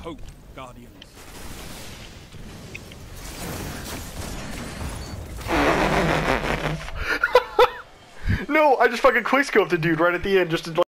hope, Guardians. No, I just fucking quickscoped the dude right at the end just to